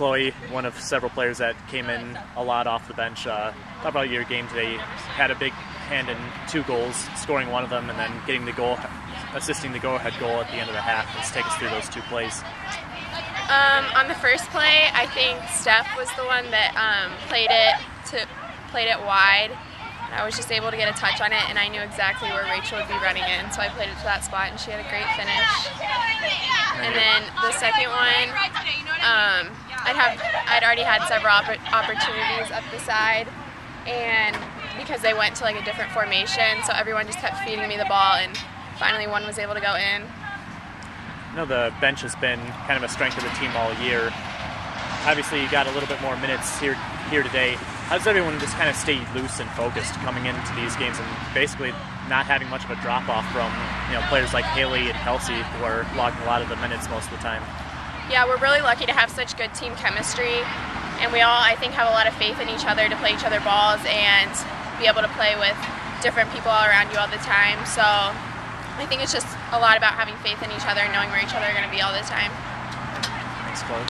Chloe, one of several players that came in a lot off the bench. Uh, talk about your game today. Had a big hand in two goals, scoring one of them, and then getting the goal, assisting the go-ahead goal at the end of the half. Let's take us through those two plays. Um, on the first play, I think Steph was the one that um, played it to played it wide. I was just able to get a touch on it, and I knew exactly where Rachel would be running in, so I played it to that spot, and she had a great finish. And then the second one, I'd have I'd already had several opp opportunities up the side, and because they went to like a different formation, so everyone just kept feeding me the ball, and finally one was able to go in. Know the bench has been kind of a strength of the team all year. Obviously, you got a little bit more minutes here here today. How does everyone just kind of stay loose and focused coming into these games and basically not having much of a drop off from you know players like Haley and Kelsey who are logging a lot of the minutes most of the time? Yeah, we're really lucky to have such good team chemistry, and we all I think have a lot of faith in each other to play each other balls and be able to play with different people all around you all the time. So I think it's just a lot about having faith in each other and knowing where each other are going to be all the time. Thanks, Chloe.